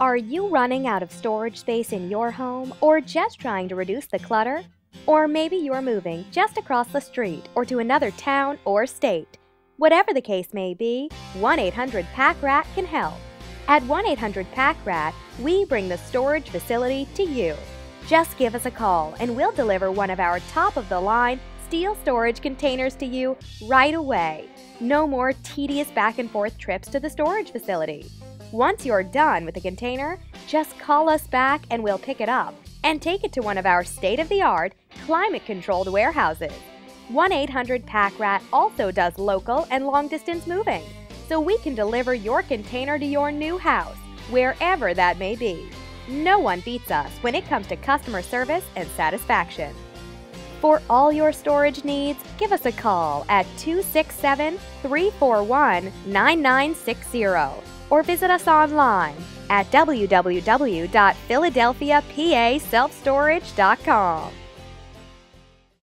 Are you running out of storage space in your home or just trying to reduce the clutter? Or maybe you're moving just across the street or to another town or state. Whatever the case may be, 1 800 Pack Rat can help. At 1 800 Pack Rat, we bring the storage facility to you. Just give us a call and we'll deliver one of our top of the line steel storage containers to you right away. No more tedious back and forth trips to the storage facility. Once you're done with the container, just call us back and we'll pick it up and take it to one of our state of the art, climate controlled warehouses. 1 800 Pack Rat also does local and long distance moving, so we can deliver your container to your new house, wherever that may be. No one beats us when it comes to customer service and satisfaction. For all your storage needs, give us a call at 267 341 9960 or visit us online at www.philadelphiapaselfstorage.com.